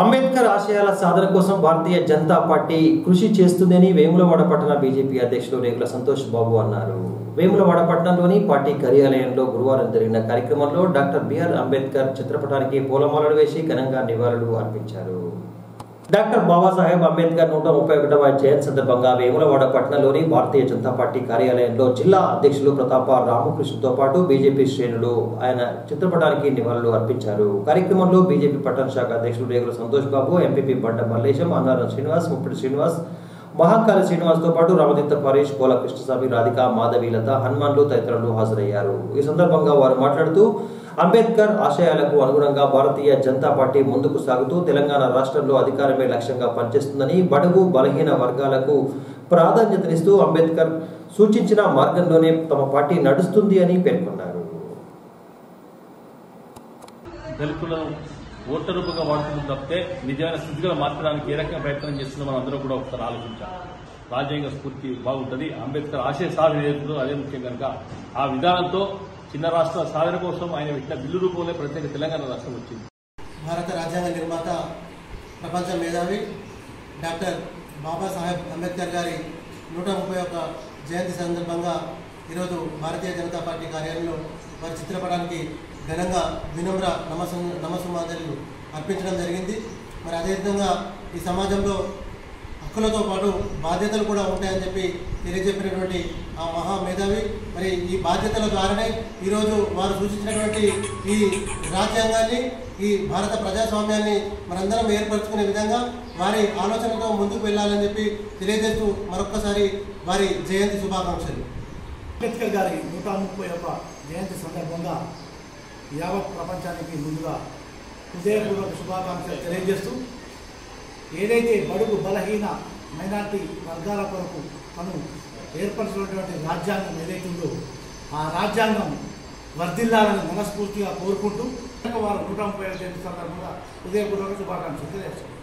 అంబేద్కర్ ఆశయాల సాధన కోసం భారతీయ జనతా పార్టీ కృషి చేస్తుందని వేములవాడ పట్టణ బీజేపీ అధ్యక్షుడు రేగుల సంతోష్ బాబు అన్నారు. వేములవాడ పట్టణంలోని పార్టీ కార్యాలయంలో గురువారం జరిగిన కార్యక్రమంలో డాక్టర్ బిఆర్ అంబేద్కర్ చిత్రపటానికి పూలమాలలు వేసి ఘనంగా నివాళులు అర్పించారు. డాక్టర్ బాబాసాహెబ్ అంబేద్కర్ నూట ముప్పై ఒకటవ జయంతి సందర్భంగా వేములవాడ పట్టణంలోని భారతీయ జనతా పార్టీ కార్యాలయంలో జిల్లా అధ్యక్షులు ప్రతాప రామకృష్ణతో పాటు బీజేపీ శ్రేణులు ఆయన చిత్రపటానికి నివాళులు అర్పించారు. కార్యక్రమంలో బీజేపీ పట్టణ శాఖ అధ్యక్షులు రేగుల సంతోష్ బాబు ఎంపీపీ బండ మల్లేశం అన్నారం శ్రీనివాస్ ముప్పటి శ్రీనివాస్ మహాకాళ శ్రీనివాస్తో పాటు రామదీర్థ పరేష్ పోల కృష్ణస్వామి రాధిక మాధవీలత హనుమాన్లు తదితరులు హాజరయ్యారు. ఈ సందర్భంగా వారు మాట్లాడుతూ అంబేద్కర్ ఆశయాలకు అనుగుణంగా భారతీయ జనతా పార్టీ ముందుకు సాగుతూ తెలంగాణ రాష్ట్రంలో అధికారమే లక్ష్యంగా పనిచేస్తుందని బడుగు బలహీన వర్గాలకు ప్రాధాన్యతనిస్తూ అంబేద్కర్ సూచించిన మార్గంలోనే తమ పార్టీ నడుస్తుంది అని పేర్కొన్నారు. దళితులను ఓట్ల రూపంగా వాడుతుంది తప్పితే నిజమైన స్థితిగా మార్చడానికి ఏ రకంగా ప్రయత్నం చేస్తుందో మనం అందరూ కూడా ఒకసారి ఆలోచించాలి. రాజ్యాంగ స్ఫూర్తి బాగుంటుంది. అంబేద్కర్ ఆశయ సాధన అదే ముఖ్యం కనుక. ఆ విధానంతో చిన్న రాష్ట్ర సాధన కోసం ఆయన పెట్టిన బిల్లు రూపంలో ప్రత్యేక తెలంగాణ రాష్ట్రం వచ్చింది. భారత రాజ్యాంగ నిర్మాత ప్రపంచ మేధావి డాక్టర్ బాబాసాహెబ్ అంబేద్కర్ గారి నూట ముప్పై ఒక్క జయంతి సందర్భంగా ఈరోజు భారతీయ జనతా పార్టీ కార్యాలయంలో వారి చిత్రపటానికి ఘనంగా వినమ్ర నమసు నమసుమాదలు అర్పించడం జరిగింది. మరి అదేవిధంగా ఈ సమాజంలో హక్కులతో పాటు బాధ్యతలు కూడా ఉంటాయని చెప్పి తెలియజెప్పినటువంటి ఆ మహా మేధావి. మరి ఈ బాధ్యతల ద్వారానే ఈరోజు వారు సూచించినటువంటి ఈ రాజ్యాంగాన్ని ఈ భారత ప్రజాస్వామ్యాన్ని మనందరం ఏర్పరచుకునే విధంగా వారి ఆలోచనతో ముందుకు వెళ్ళాలని చెప్పి తెలియజేస్తూ మరొక్కసారి వారి జయంతి శుభాకాంక్షలు. అంబేద్కర్ గారి నూట ముప్పై ఒక్క జయంతి సందర్భంగా యావత్ ప్రపంచానికి ముందుగా హృదయపూర్వక శుభాకాంక్షలు తెలియజేస్తూ ఏదైతే బడుగు బలహీన మైనార్టీ వర్గాల కొరకు తను ఏర్పరచినటువంటి రాజ్యాంగం ఏదైతే ఉందో ఆ రాజ్యాంగం వర్ధిల్లాలని మనస్ఫూర్తిగా కోరుకుంటూ వారు నూట ముప్పై ఐదు సందర్భంగా ఉదయపూర్వక శుభాకాంక్షలు తెలియజేస్తారు